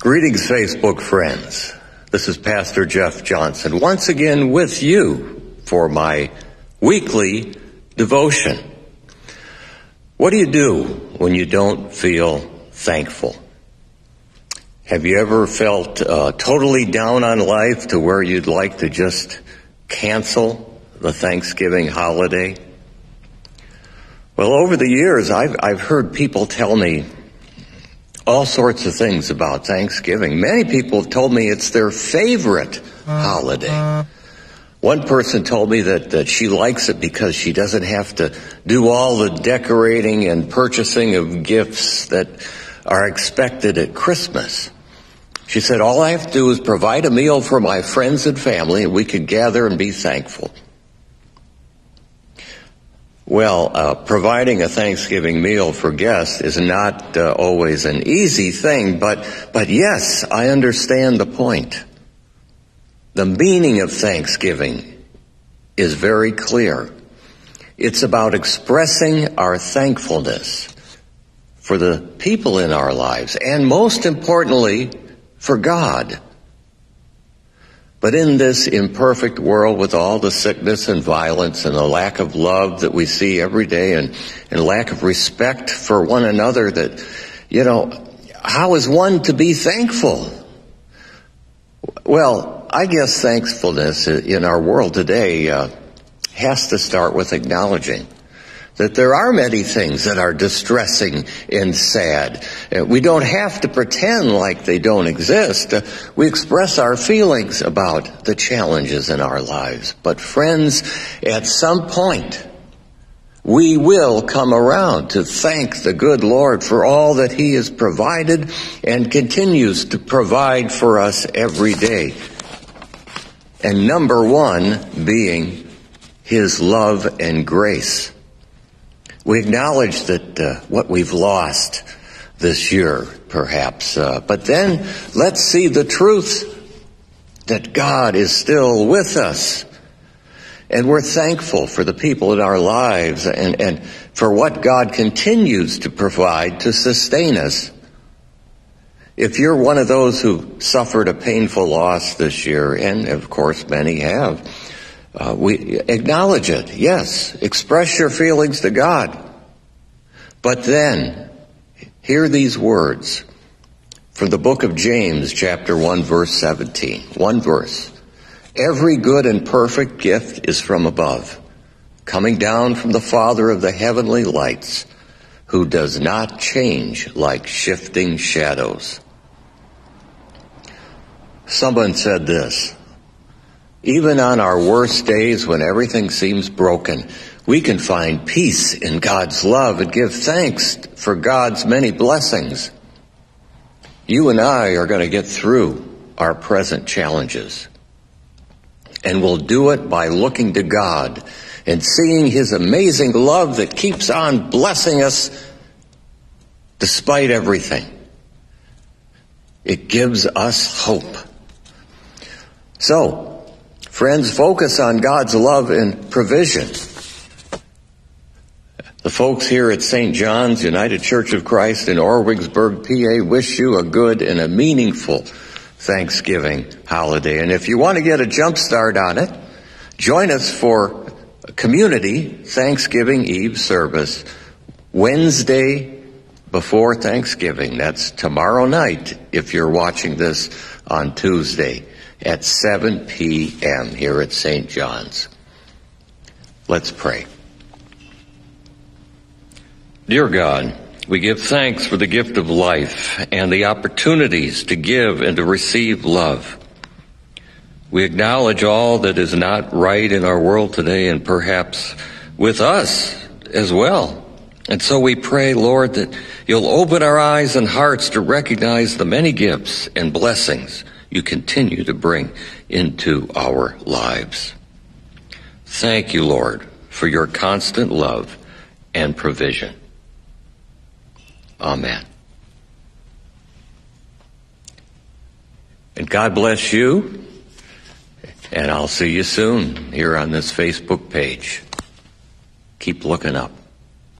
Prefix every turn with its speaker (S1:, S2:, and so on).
S1: Greetings, Facebook friends. This is Pastor Jeff Johnson once again with you for my weekly devotion. What do you do when you don't feel thankful? Have you ever felt uh, totally down on life to where you'd like to just cancel the Thanksgiving holiday? Well, over the years, I've, I've heard people tell me all sorts of things about Thanksgiving. Many people have told me it's their favorite holiday. One person told me that, that she likes it because she doesn't have to do all the decorating and purchasing of gifts that are expected at Christmas. She said, all I have to do is provide a meal for my friends and family and we can gather and be thankful. Well, uh, providing a Thanksgiving meal for guests is not uh, always an easy thing, but, but yes, I understand the point. The meaning of Thanksgiving is very clear. It's about expressing our thankfulness for the people in our lives, and most importantly, for God. But in this imperfect world with all the sickness and violence and the lack of love that we see every day and, and lack of respect for one another that, you know, how is one to be thankful? Well, I guess thankfulness in our world today uh, has to start with acknowledging that there are many things that are distressing and sad. Uh, we don't have to pretend like they don't exist. Uh, we express our feelings about the challenges in our lives. But friends, at some point, we will come around to thank the good Lord for all that He has provided and continues to provide for us every day. And number one being His love and grace. We acknowledge that uh, what we've lost this year, perhaps, uh, but then let's see the truth that God is still with us. And we're thankful for the people in our lives and, and for what God continues to provide to sustain us. If you're one of those who suffered a painful loss this year, and of course many have, uh, we acknowledge it. Yes, express your feelings to God. But then, hear these words from the book of James, chapter 1, verse 17. One verse. Every good and perfect gift is from above, coming down from the Father of the heavenly lights, who does not change like shifting shadows. Someone said this. Even on our worst days when everything seems broken, we can find peace in God's love and give thanks for God's many blessings. You and I are going to get through our present challenges. And we'll do it by looking to God and seeing His amazing love that keeps on blessing us despite everything. It gives us hope. So, Friends, focus on God's love and provision. The folks here at St. John's United Church of Christ in Orwigsburg, PA wish you a good and a meaningful Thanksgiving holiday. And if you want to get a jump start on it, join us for community Thanksgiving Eve service Wednesday before Thanksgiving. That's tomorrow night if you're watching this on Tuesday at 7 p.m. here at St. John's. Let's pray. Dear God, we give thanks for the gift of life and the opportunities to give and to receive love. We acknowledge all that is not right in our world today and perhaps with us as well. And so we pray, Lord, that you'll open our eyes and hearts to recognize the many gifts and blessings you continue to bring into our lives. Thank you, Lord, for your constant love and provision. Amen. And God bless you. And I'll see you soon here on this Facebook page. Keep looking up.